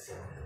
Gracias.